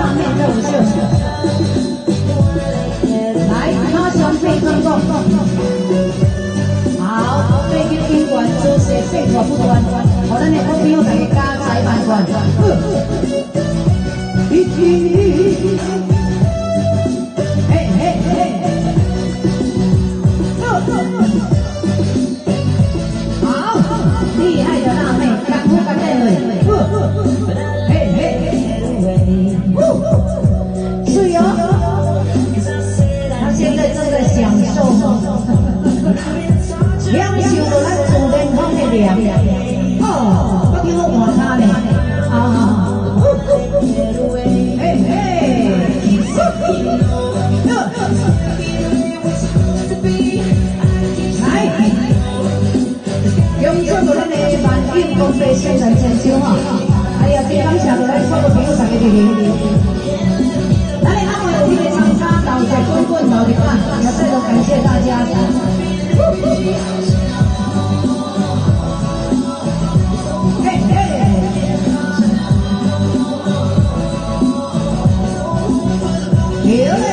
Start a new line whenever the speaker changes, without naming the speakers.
上面露秀，来，高胸可动动。好，最近宾馆做事，我不端，我在那公又在那加班端端。享受着咱自然风的凉，哦，我听我换他呢，啊。嘿嘿，来，用出我咱的万应公费宣传成就哈！哎呀，别感谢我咱所有朋友大家的。嘿，